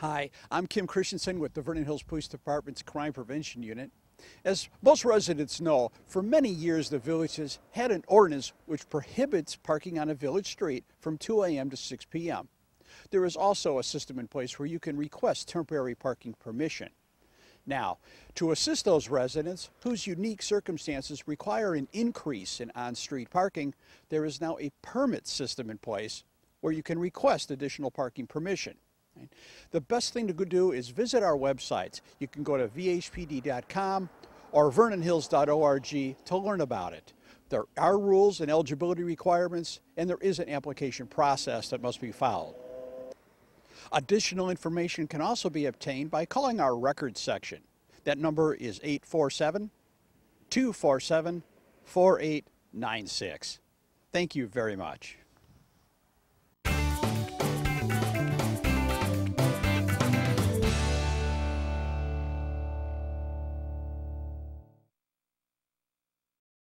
Hi, I'm Kim Christensen with the Vernon Hills Police Department's Crime Prevention Unit. As most residents know, for many years the village has had an ordinance which prohibits parking on a village street from 2 a.m. to 6 p.m. There is also a system in place where you can request temporary parking permission. Now, to assist those residents whose unique circumstances require an increase in on-street parking, there is now a permit system in place where you can request additional parking permission. The best thing to do is visit our websites. You can go to vhpd.com or vernonhills.org to learn about it. There are rules and eligibility requirements, and there is an application process that must be followed. Additional information can also be obtained by calling our records section. That number is 847 247 4896. Thank you very much.